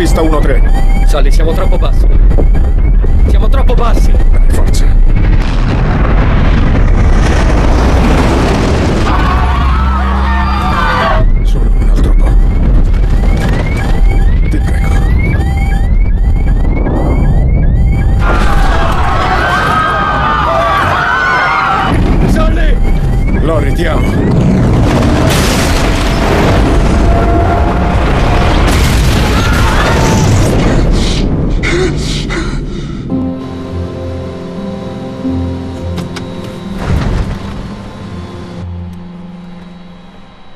pista 1-3. Sali, siamo troppo bassi.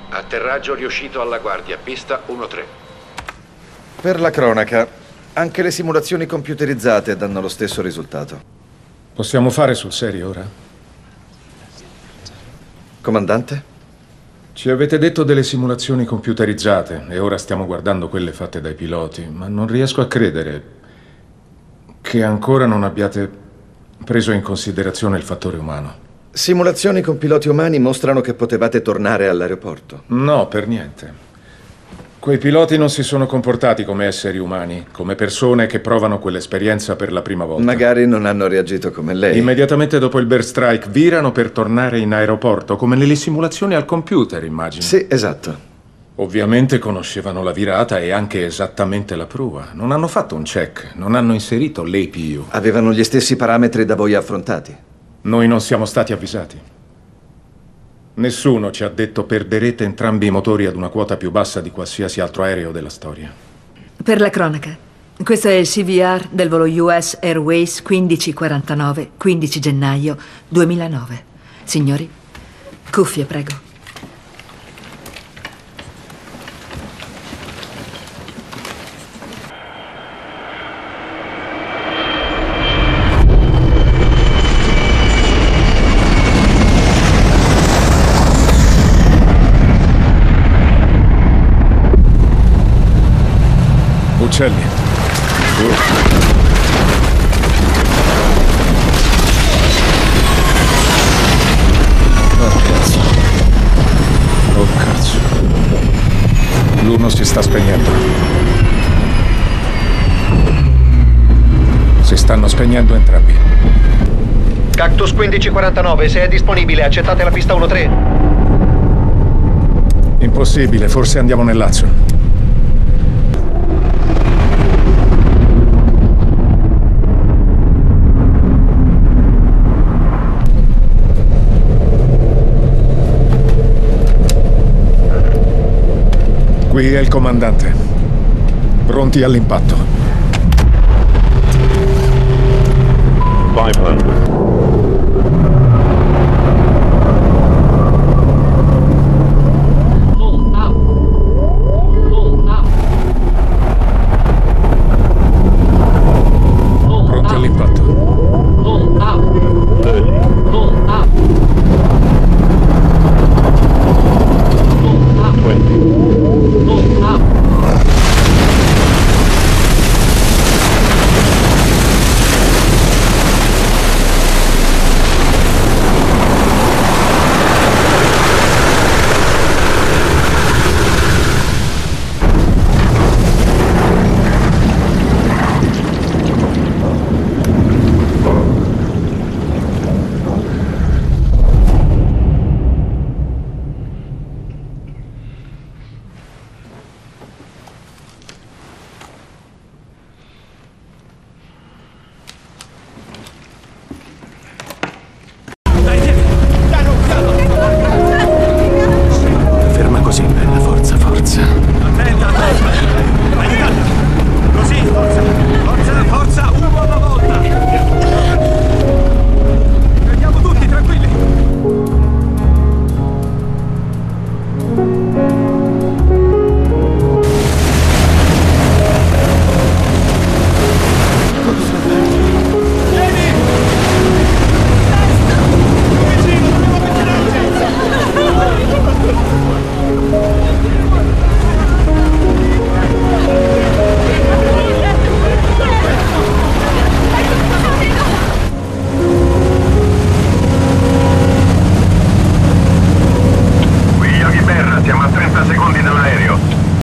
Atterraggio riuscito alla guardia, pista 1-3. Per la cronaca, anche le simulazioni computerizzate danno lo stesso risultato. Possiamo fare sul serio ora? Comandante? Ci avete detto delle simulazioni computerizzate e ora stiamo guardando quelle fatte dai piloti, ma non riesco a credere che ancora non abbiate preso in considerazione il fattore umano. Simulazioni con piloti umani mostrano che potevate tornare all'aeroporto. No, per niente. Quei piloti non si sono comportati come esseri umani, come persone che provano quell'esperienza per la prima volta. Magari non hanno reagito come lei. Immediatamente dopo il Bear Strike virano per tornare in aeroporto, come nelle simulazioni al computer, immagino. Sì, esatto. Ovviamente conoscevano la virata e anche esattamente la prua. Non hanno fatto un check, non hanno inserito l'APU. Avevano gli stessi parametri da voi affrontati. Noi non siamo stati avvisati. Nessuno ci ha detto perderete entrambi i motori ad una quota più bassa di qualsiasi altro aereo della storia. Per la cronaca, questo è il CVR del volo US Airways 1549, 15 gennaio 2009. Signori, cuffie, prego. Uccelli. Oh cazzo. Oh cazzo. L'uno si sta spegnendo. Si stanno spegnendo entrambi. Cactus 1549, se è disponibile, accettate la pista 1-3. Impossibile, forse andiamo nel Lazio. Qui è il comandante. Pronti all'impatto. Viper,